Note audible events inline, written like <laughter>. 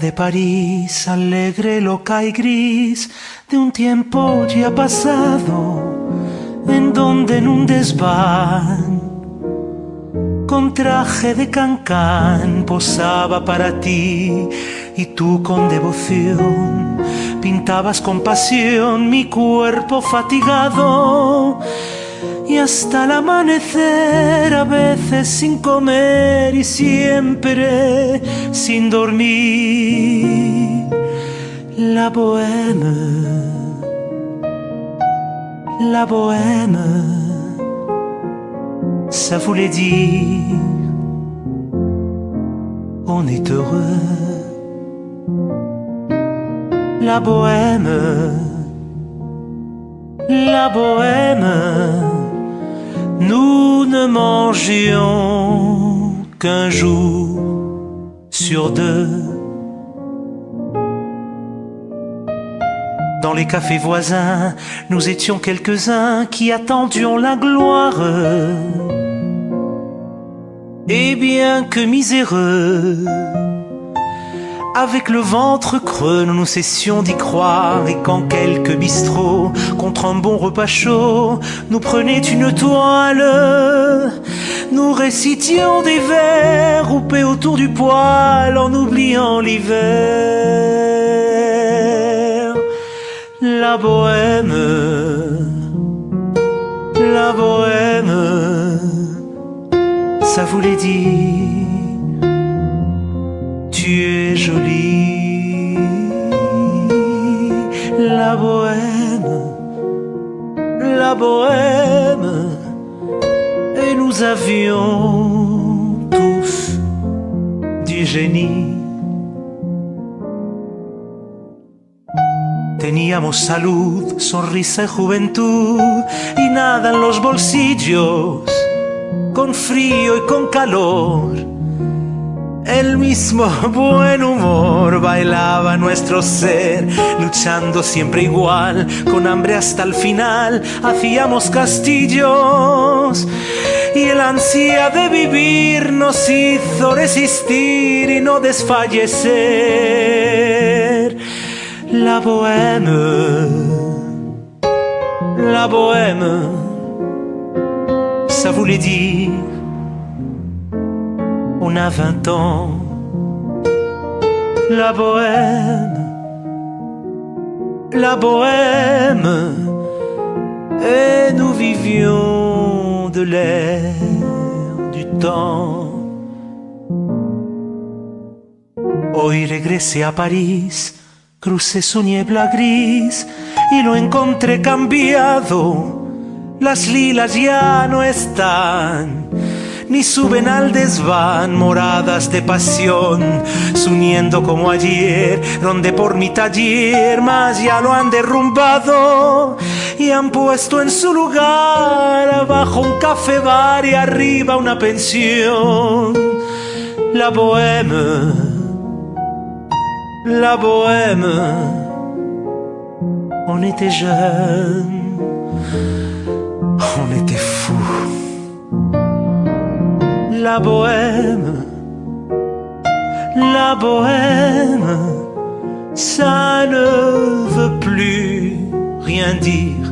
De París, alegre, loca y gris, de un tiempo ya pasado, en donde en un desván, con traje de cancán, posaba para ti, y tú con devoción pintabas con pasión mi cuerpo fatigado y hasta el amanecer, a veces sin comer y siempre sin dormir. La bohème, la bohème, ça voulait dire on est heureux. La bohème, la bohème nous ne mangions qu'un jour sur deux. Dans les cafés voisins, nous étions quelques-uns qui attendions la gloire. Et bien que miséreux, avec le ventre creux, nous nous cessions d'y croire, et quand quelques bistrots, contre un bon repas chaud, nous prenaient une toile, nous récitions des vers roupés autour du poêle en oubliant l'hiver. La bohème, la bohème, ça voulait dire tu es jolie, la bohème, la bohème, et nous avions tous du génie. Teníamos salud, sonrisa y juventud y nada en los bolsillos, con frío y con calor el mismo <laughs> buen humor bailaba nuestro ser, luchando siempre igual, con hambre hasta el final, hacíamos castillos. Y el ansia de vivir nos hizo resistir y no desfallecer. La bohème, la bohème, ça voulait dire on a vingt ans. La bohème, la bohème, et nous vivions de l'air du temps. Hoy regresé a París, crucé su niebla gris y lo encontré cambiado. Las lilas ya no están ni suben al desván moradas de pasión, sumiendo como ayer, donde por mi taller más ya lo han derrumbado y han puesto en su lugar abajo un café bar y arriba una pensión. La bohème, la bohème, on était jeunes, on était fous. La bohème, la bohème, ça ne veut plus rien dire